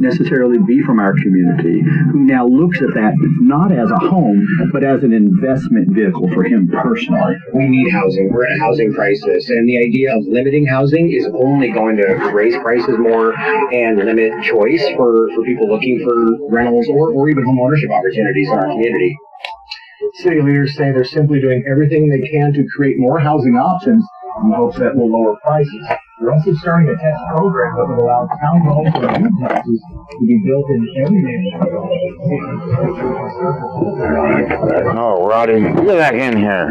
necessarily be from our community, who now looks at that not as a home, but as an investment vehicle for him personally. We need housing. We're in a housing crisis, and the idea of limiting housing is only going to raise prices more and limit choice for, for people looking for rentals or, or even home ownership opportunities in our community. City leaders say they're simply doing everything they can to create more housing options in hopes that will lower prices. They're also starting a test program that would allow town townhomes or duplexes to be built in every neighborhood. Oh, Roddy, get back in here.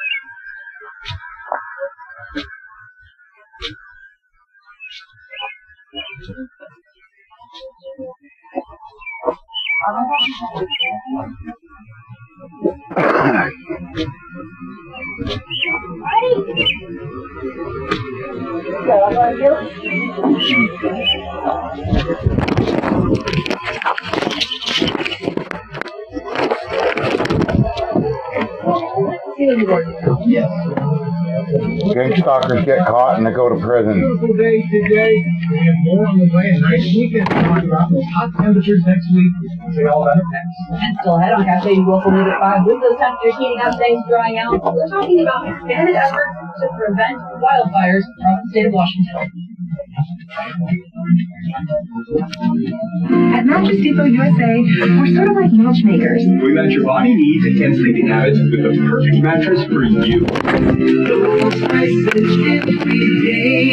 Yes. Gang stalkers get caught and they go to prison. Beautiful day today. We have more on the way. A nice weekend to talk about those hot temperatures next week. We'll see all about it next. And still ahead on Cafe du Local News at 5. With those temperatures heating up, things drying out, we're talking about expanded efforts to prevent wildfires from the state of Washington. At Mattress Depot USA, we're sort of like matchmakers. We match your body needs and sleeping habits with the perfect mattress for you your presence every day.